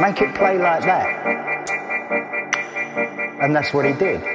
Make it play like that. And that's what he did.